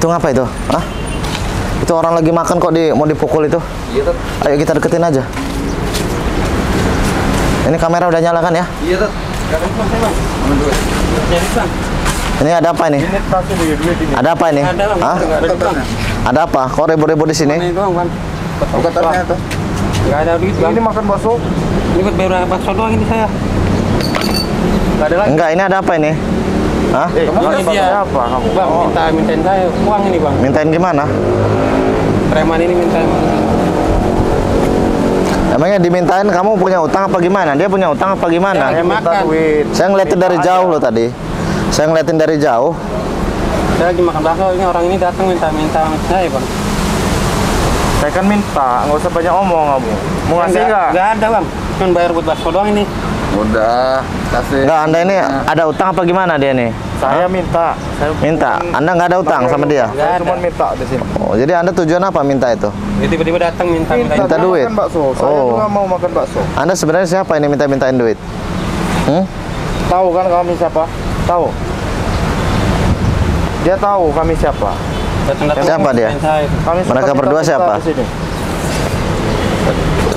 Itu ngapa itu? Hah? Itu orang lagi makan kok di mau dipukul itu? Iya, Tat. Ayo kita deketin aja. Ini kamera udah nyala kan ya? Iya, Tat. Bang, Ini ada apa ini? Ada apa ini? Hah? ada apa? Kok rebo-rebo di sini? Bukan tasnya tuh. Nggak ada duit bang. Ini makan bakso. Ini buat bayar bakso doang ini saya. Nggak ada lagi. Enggak, ini ada apa ini? Hah? Eh, kamu ini dia. Siapa kamu? Bang, Oh. minta mintain saya uang ini bang. Mintain gimana? Preman ini minta Emangnya dimintain kamu punya utang apa gimana? Dia punya utang apa gimana? Ya, makan. duit. Saya ngeliatin dari jauh loh tadi. Saya ngeliatin dari jauh. saya lagi makan bakso ini orang ini datang minta minta sama saya bang. Saya kan minta, nggak usah banyak omong kamu. Mau ngasih nggak? Nggak ada bang. Cuma bayar buat bakso doang ini. Udah, kasih. Enggak, Anda ini ada utang apa gimana dia nih? Saya minta. Saya Minta. Anda nggak ada utang sama dia? Saya cuma minta di sini. Oh, jadi Anda tujuan apa minta itu? Dia tiba-tiba datang minta minta. Minta duit? Makan bakso. Saya Oh. juga mau makan bakso. Anda sebenarnya siapa ini minta-mintain duit? Hmm? Tahu kan kami siapa? Tahu. Dia tahu kami siapa. Datang datang Siapa dia? Kami Mereka berdua siapa? di sini.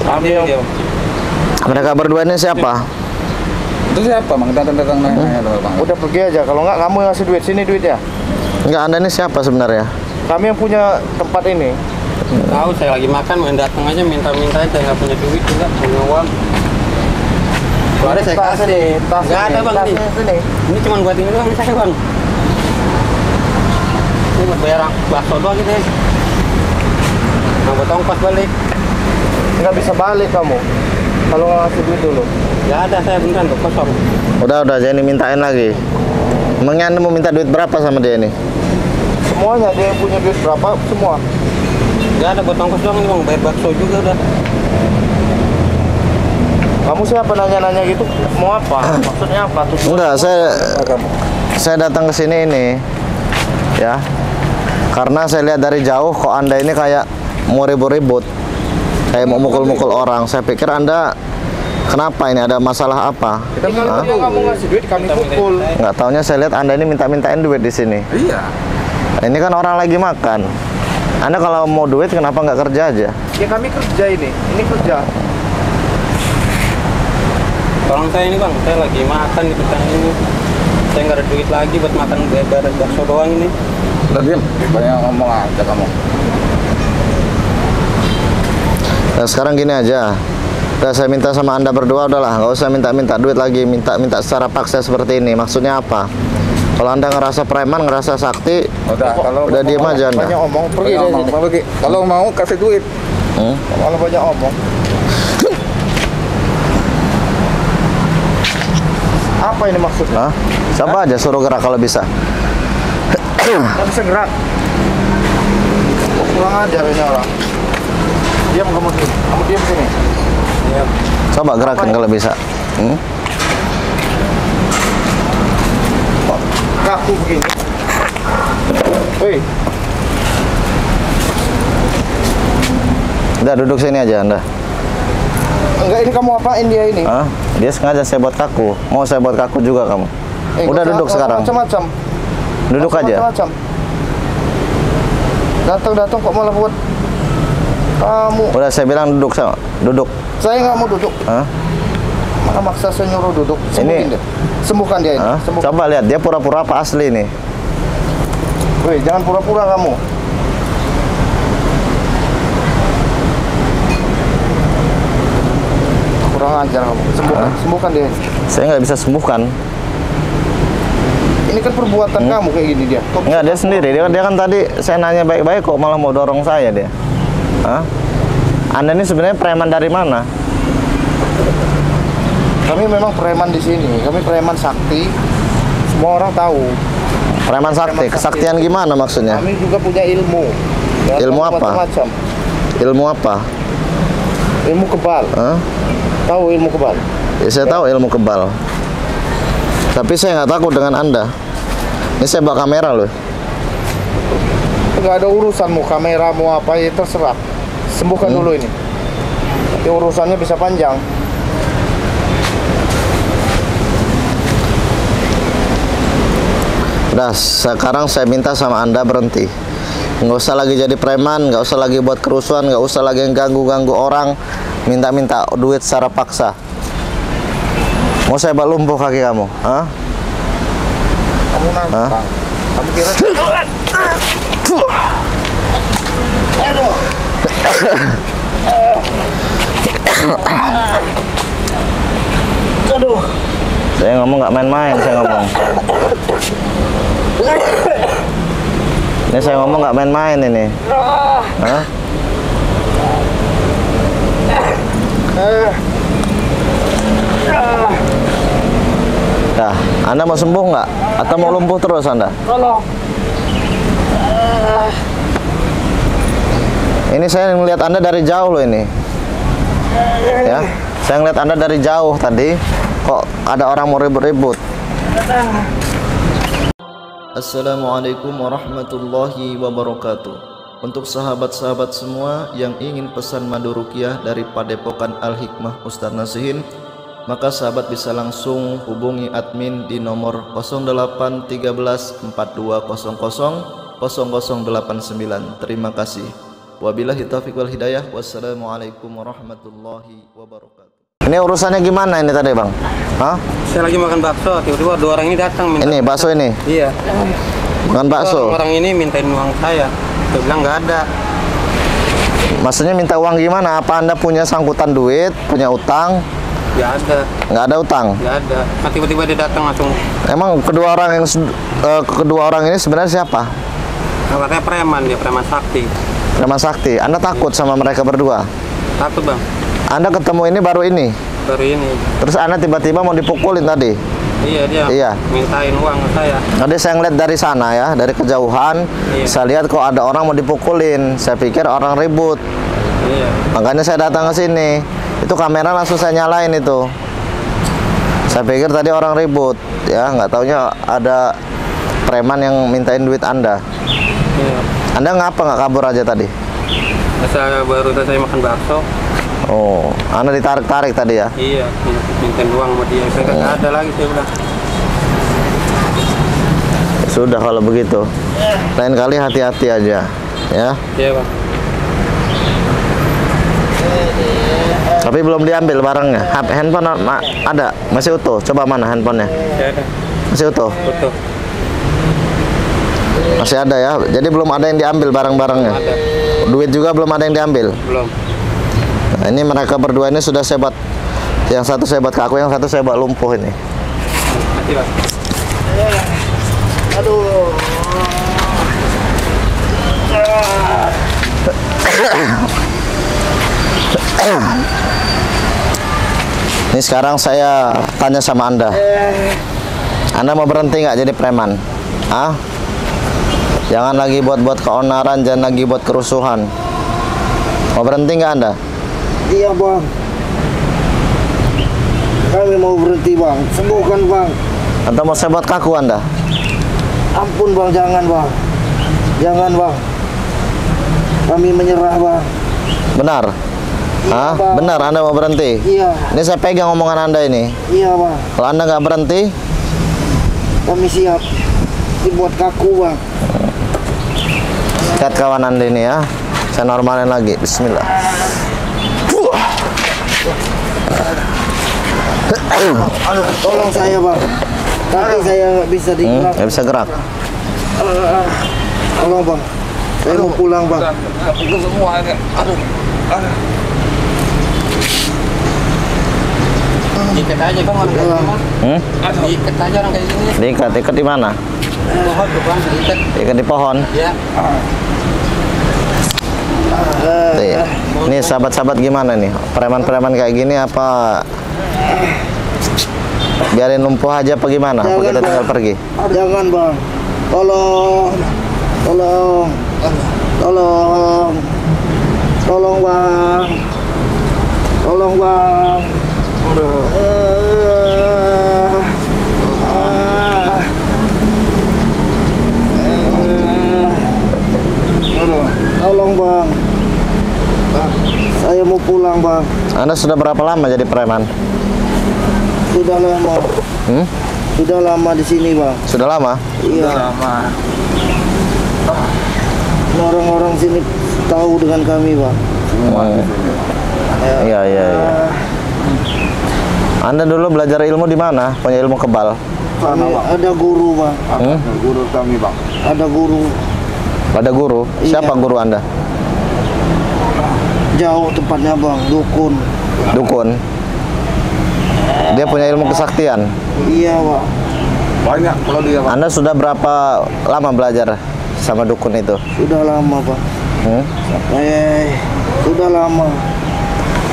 Kami yang-. Mereka berdua ini siapa? Itu siapa, Bang? Datang-datang nanya loh, Bang. Udah pergi aja. Kalau nggak kamu yang ngasih duit sini duitnya. Enggak, Anda ini siapa sebenarnya? Kami yang punya tempat ini. Tahu saya lagi makan main datang aja minta-minta aja nggak punya duit juga punya uang. Ada saya Tas kasih. ini, tas Nggak ada bang ini. sini. Ini cuma buat ini doang saya bang. Ini buat bayar bakso doang gitu. Nah buat ongkos balik. Nggak bisa balik kamu. Kalau nggak ngasih duit dulu. Nggak ada saya beneran tuh kosong. Udah, udah, jangan dimintain lagi. Emangnya Anda mau minta duit berapa sama dia ini? Semuanya dia punya duit berapa semua. Nggak ada buat ongkos doang ini bang bayar bakso juga udah. Kamu siapa nanya-nanya gitu? Mau apa? Maksudnya apa? Tuh Enggak, saya saya datang ke sini ini ya. Karena saya lihat dari jauh kok Anda ini kayak mau ribut-ribut. Kayak mau mukul-mukul orang. Saya pikir Anda kenapa ini ada masalah apa? Kita kalau dia nggak mau ngasih duit kami pukul. Nggak taunya saya lihat Anda ini minta-mintain duit di sini. Iya. Ini kan orang lagi makan. Anda kalau mau duit kenapa nggak kerja aja? Ya kami kerja ini. Ini kerja. Tolong saya ini bang, saya lagi makan di petang ini. Saya nggak ada duit lagi buat makan bayar bakso doang ini. Udah diam. Banyak ngomong aja kamu. Nah, sekarang gini aja. Udah saya minta sama Anda berdua udahlah, nggak usah minta-minta duit lagi, minta-minta secara paksa seperti ini. Maksudnya apa? Kalau Anda ngerasa preman, ngerasa sakti, Udah, kalau udah diem aja Anda. Banyak omong. Pergi Banyak dari ngomong. sini. Pergi. Kalau mau kasih duit. Hmm? Kalau banyak omong. Apa ini maksudnya? Hah? Coba aja suruh gerak kalau bisa. Nggak bisa gerak. Kurang ajar ini orang. Diam kamu sini. Kamu diam sini. Coba gerakin kalau bisa. Hmm? Kaku begini. Hei, Udah duduk sini aja Anda. enggak ini kamu apain dia ini? Hah? Dia sengaja saya buat kaku. Mau saya buat kaku juga kamu. Eh, Udah duduk sekarang. Macam-macam. Duduk Nggak usah aja. Macam-macam. Datang-datang kok malah buat kamu. Udah saya bilang duduk sama. Duduk. Saya nggak mau duduk. Hah? Malah maksa saya nyuruh duduk. Sembuhin Ini- dia. Sembuhkan dia ini. Hah? Sembuhkan. Coba lihat dia pura-pura apa asli nih. Woi, jangan pura-pura kamu. Kurang ajar kamu. Sembuhkan, sembuhkan dia. Saya nggak bisa sembuhkan. Ini kan perbuatan kamu kayak gini dia. Kok Enggak, dia sendiri. Dia, dia kan tadi saya nanya baik-baik kok malah mau dorong saya dia. Hah? Anda ini sebenarnya preman dari mana? Kami memang preman di sini. Kami preman sakti. Semua orang tahu. Preman sakti. Preman sakti. Kesaktian gimana maksudnya? Kami juga punya ilmu. Ya, Ilmu apa? Macam-macam. Ilmu apa? Ilmu kebal. Hah? Tahu ilmu kebal? Ya, saya tahu ilmu kebal. Tapi saya nggak takut dengan Anda. Ini saya bawa kamera loh. Enggak ada urusan mau kamera mau apa ya terserah. Sembuhkan Hmm. dulu ini. Nanti urusannya bisa panjang. Udah, sekarang saya minta sama Anda berhenti. nggak usah lagi jadi preman nggak usah lagi buat kerusuhan nggak usah lagi ganggu-ganggu orang minta-minta duit secara paksa mau saya bak lumpuh kaki kamu Hah? Kamu nantang. Kamu kira saya ngomong nggak main-main saya ngomong ini saya ngomong nggak main-main ini Hah? Nah, Anda mau sembuh nggak? Atau mau lumpuh terus Anda? Ini saya ngeliat Anda dari jauh loh ini. Ya, saya ngeliat Anda dari jauh tadi. Kok ada orang mau ribut-ribut? Assalamualaikum warahmatullahi wabarakatuh. Untuk sahabat-sahabat semua yang ingin pesan madu rukyah dari Padepokan Al Hikmah Ustaz Nasihin, maka sahabat bisa langsung hubungi admin di nomor 0813 4200 0089. Terima kasih. Wabillahi taufiq wal hidayah. Wassalamualaikum warahmatullahi wabarakatuh. Ini urusannya gimana ini tadi, Bang? Hah? Saya lagi makan bakso, tiba-tiba dua orang ini datang minta. Ini bakso ini. Iya. Bukan bakso. Orang ini mintain uang saya. Saya bilang nggak ada. Maksudnya minta uang gimana? Apa Anda punya sangkutan duit, punya utang? Nggak ada. Nggak ada utang. Nggak ada. Nah, tiba-tiba dia datang langsung. Emang kedua orang yang eh, kedua orang ini sebenarnya siapa? Nah, katanya preman dia, preman sakti. Preman Sakti. Anda takut sama mereka berdua? Takut bang. Anda ketemu ini baru ini. Baru ini. Terus Anda tiba-tiba mau dipukulin tadi. Iya dia. Iya. Mintain uang ke saya. Tadi saya ngeliat dari sana ya, dari kejauhan. Iya. Saya lihat kok ada orang mau dipukulin. Saya pikir orang ribut. Iya. Makanya saya datang ke sini. Itu kamera langsung saya nyalain itu. Saya pikir tadi orang ribut, ya nggak taunya ada preman yang mintain duit Anda. Iya. Anda ngapa nggak kabur aja tadi? Saya baru selesai makan bakso. Oh, Anda ditarik-tarik tadi ya? Iya. Mintain uang sama dia. Saya nggak ada lagi saya bilang. Sudah kalau begitu. Lain kali hati-hati aja, ya. Iya bang. Tapi belum diambil barangnya. Ha- Handphone ada, masih utuh. Coba mana handphonenya? Saya. Masih utuh. Betul. Masih ada ya. Jadi belum ada yang diambil barang-barangnya. Duit juga belum ada yang diambil. Belum. Nah, ini mereka berdua ini sudah saya buat yang satu saya buat kaku, yang satu saya buat lumpuh ini. Bang. Ini sekarang saya tanya sama Anda. Anda mau berhenti nggak jadi preman? Hah? Jangan lagi buat-buat keonaran, jangan lagi buat kerusuhan. Mau berhenti nggak Anda? Iya bang. Kami mau berhenti bang. Sembuhkan bang. Atau mau saya buat kaku Anda? Ampun bang, jangan bang. Jangan bang. Kami menyerah bang. Benar? Hah? Bang. Benar Anda mau berhenti? Iya, Ini saya pegang omongan Anda ini. iya bang. Kalau Anda nggak berhenti, Kami siap dibuat kaku bang. Lihat kawan anda ini ya Saya normalin lagi Bismillah Tolong saya bang. Kaki saya nggak bisa hmm, digerak. nggak bisa gerak Tolong bang. Saya mau pulang bang. Aku semua agak. Aduh. Ikat aja bang orang kayak gini. hmm? Ikat aja orang kayak gini. Diikat, ikat di mana? Pohon tuh bang, ikat. Ikat di pohon Ya. Nih, Nih sahabat-sahabat gimana nih Preman-preman kayak gini apa Biarin lumpuh aja apa gimana Apa Jangan, kita Bang. tinggal pergi Jangan bang. Tolong. Tolong. Tolong. Tolong bang. Tolong bang. Tolong bang. Saya mau pulang bang. Anda sudah berapa lama jadi preman? Sudah lama. Hmm? Sudah lama di sini bang. Sudah lama? Iya. Lama. orang-orang sini tahu dengan kami bang Semua di sini. Iya, iya, iya. Anda dulu belajar ilmu di mana? Punya ilmu kebal? kami ada guru bang Hmm? Guru kami bang. ada guru Ada guru? Siapa Iya. guru Anda? Jauh tempatnya bang dukun Dukun. Dia punya ilmu kesaktian. iya bang Banyak kalau dia bang. Anda sudah berapa lama belajar sama dukun itu? sudah lama bang Hmm? eh sudah lama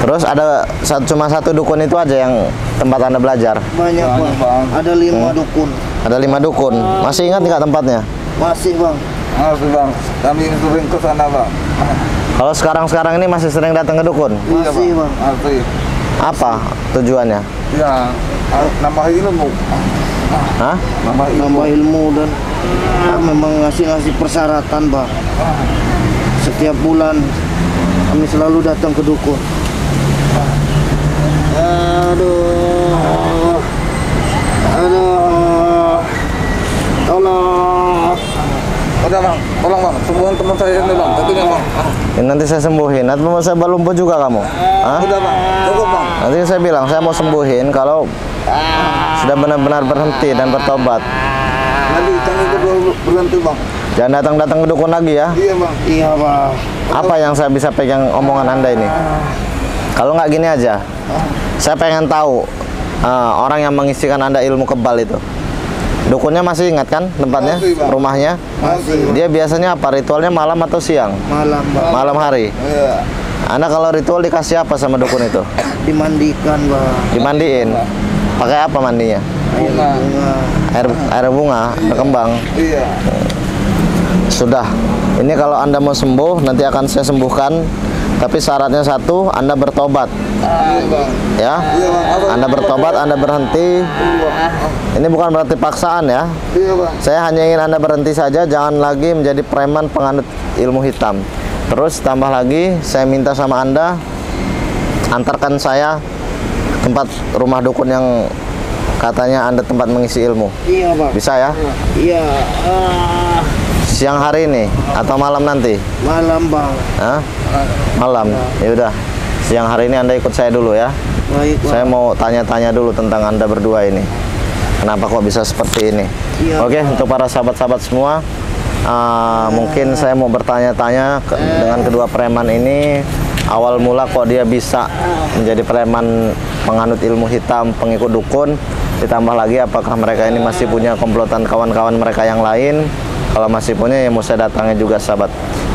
Terus ada satu, cuma satu dukun itu aja yang tempat Anda belajar. banyak Banyak, bang Bang. ada lima dukun Ada lima dukun. Masih ingat nggak tempatnya? masih bang Masih bang. Kami sering ke sana bang. Kalau sekarang-sekarang ini masih sering datang ke dukun. Iya, Masih, Bang. Masih. Apa tujuannya? Ya. ah, Nambah ilmu. Hah? Nambah ilmu. nambah ilmu dan ah, memang ngasih-ngasih persyaratan bang setiap bulan kami selalu datang ke dukun aduh aduh tolong Udah bang. Tolong bang. Sembuhan teman saya ini bang. Tentunya bang. Ini nanti saya sembuhin. Nanti mau saya lumpuh juga kamu. Hah? Udah bang. Cukup bang. Nanti saya bilang saya mau sembuhin kalau sudah benar-benar berhenti dan bertobat. Nanti kami berdua berhenti bang. Jangan datang-datang ke dukun lagi ya. Iya bang. iya bang Apa yang saya bisa pegang omongan anda ini? Kalau nggak gini aja, saya pengen tahu eh, orang yang mengisikan anda ilmu kebal itu. Dukunnya masih ingat kan tempatnya, Masih, Bang. rumahnya? masih Dia biasanya apa? Ritualnya malam atau siang? malam bang Malam hari. Iya. Anda kalau ritual dikasih apa sama dukun itu? dimandikan bang Dimandiin. Pakai apa mandinya? air Bunga. Air air bunga, air kembang. Iya. Sudah. Ini kalau Anda mau sembuh, nanti akan saya sembuhkan. Tapi syaratnya satu, Anda bertobat. Ya. Anda bertobat, Anda berhenti. Ini bukan berarti paksaan ya. Saya hanya ingin Anda berhenti saja, jangan lagi menjadi preman penganut ilmu hitam. Terus tambah lagi, saya minta sama Anda antarkan saya tempat rumah dukun yang katanya Anda tempat mengisi ilmu. iya Bisa ya? iya ah, Siang hari ini atau malam nanti? malam bang Hah? Malam. Ya udah. Siang hari ini Anda ikut saya dulu ya. baik Saya mau tanya-tanya dulu tentang Anda berdua ini. Kenapa kok bisa seperti ini? Iya. Oke, untuk para sahabat-sahabat semua, uh, mungkin saya mau bertanya-tanya ke- dengan kedua preman ini. Awal mula kok dia bisa menjadi preman penganut ilmu hitam, pengikut dukun. Ditambah lagi apakah mereka ini masih punya komplotan kawan-kawan mereka yang lain? Kalau masih punya ya mau saya datangi juga sahabat.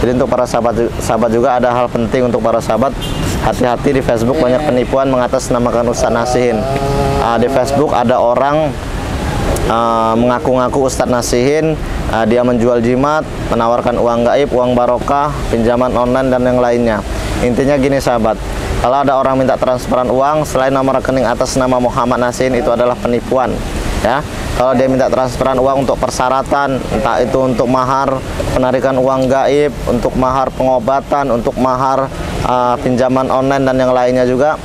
Jadi untuk para sahabat sahabat juga ada hal penting untuk para sahabat. Hati-hati di Facebook banyak penipuan mengatasnamakan Ustaz Nasihin. Ah, di Facebook ada orang uh, mengaku-ngaku Ustadz Nasihin. Uh, dia menjual jimat menawarkan uang gaib uang barokah pinjaman online dan yang lainnya. Intinya gini sahabat. Kalau ada orang minta transferan uang selain nama rekening atas nama Muhammad Nasihin itu adalah penipuan ya kalau dia minta transferan uang untuk persyaratan entah itu untuk mahar penarikan uang gaib untuk mahar pengobatan untuk mahar uh, pinjaman online dan yang lainnya juga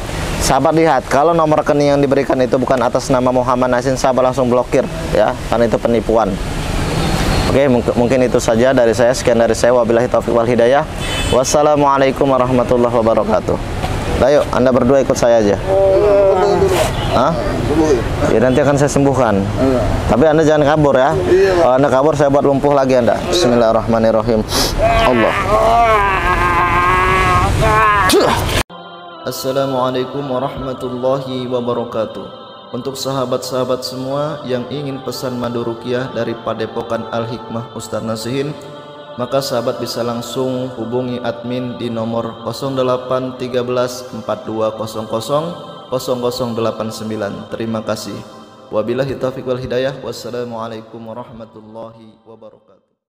Sahabat lihat, kalau nomor rekening yang diberikan itu bukan atas nama Muhammad Nasin, sahabat langsung blokir ya, karena itu penipuan. Oke, mungkin, mungkin itu saja dari saya. Sekian dari saya. Wabillahi taufiq wal hidayah. Wassalamualaikum warahmatullahi wabarakatuh. Ayo, Anda berdua ikut saya aja. Hah? Ya nanti akan saya sembuhkan. Tapi Anda jangan kabur ya. Kalau Anda kabur saya buat lumpuh lagi Anda. Bismillahirrahmanirrahim. Allah. Assalamualaikum warahmatullahi wabarakatuh Untuk sahabat-sahabat semua yang ingin pesan madu rukyah dari Padepokan Al-Hikmah Ustaz Nasihin Maka sahabat bisa langsung hubungi admin di nomor 0813 4200 0089 Terima kasih. Wabillahi taufiq wal hidayah. Wassalamualaikum warahmatullahi wabarakatuh